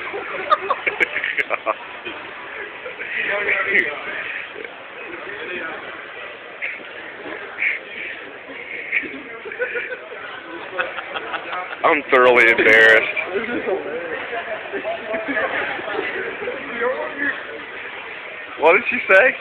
I'm thoroughly embarrassed. what did she say?